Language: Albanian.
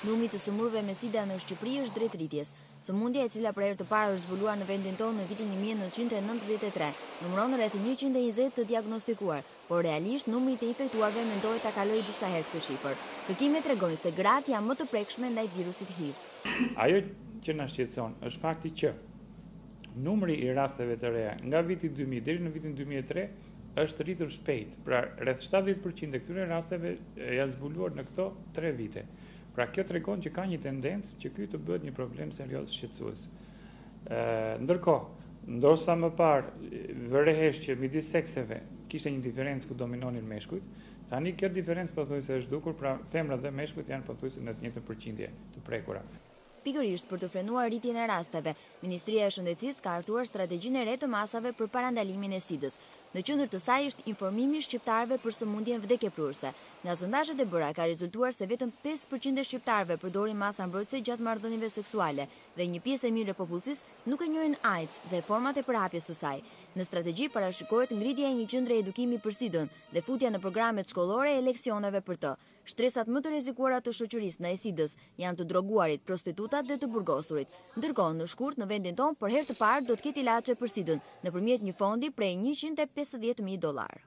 Numri i të sëmurëve me sida në Shqipëri është drejt rritjes. Sëmundja e cila për herë të parë është zbuluar në vendin tonë në vitin 1993, numëron rreth 120 të diagnostikuar, por realisht numri i të infektuarve mendohet ta kalojë disa herë këtë shifër. Kërkimet tregojnë se gratë janë më të prekshme ndaj virusit HIV. Ajo që na shqetëson është fakti që Numri i rasteve të reja nga viti dy mijë deri në vitin dy mijë e tre është rritur shpejt, pra rreth shtatëdhjetë për qind e këtyre rasteve janë zbuluar në këto tre vite. Pra kjo tregon që ka një tendencë që ky të bëhet një problem serioz shqetësues. Ndërkohë, ndërsa më parë vërehesht që midis sekseve kishte një diferencë ku dominonin meshkujt, tani kjo diferencë pothuajse është zhdukur, pra femrat dhe meshkujt janë pothuajse në të njëjtën përqindje të prekura. Pikërisht për të frenuar rritjen e rasteve, Ministria e Shëndetësisë ka hartuar strategjinë e re të masave për parandalimin e sidës. Në qendër të saj është informimi i shqiptarëve për sëmundjen vdekjeprurëse. Nga sondazhet e bëra ka rezultuar se vetëm pesë për qind e shqiptarëve përdorin masa mbrojtëse gjatë marrëdhënieve seksuale dhe një pjesë e mirë e popullsisë nuk e njohin AIDS dhe format e përhapjes së saj. Në strategji parashikohet ngritja e një qendre edukimi për sidën dhe futja në programet shkollore e leksioneve për të. Shtresat më të rrezikuara të shoqërisë ndaj sidës janë të droguarit, prostitutat dhe të burgosurit. Ndërkohë, në shkurt, në vendin tonë për herë të parë do të ketë ilaçe për sidën, nëpërmjet një fondi prej njëqind e pesëdhjetë mijë dollarë.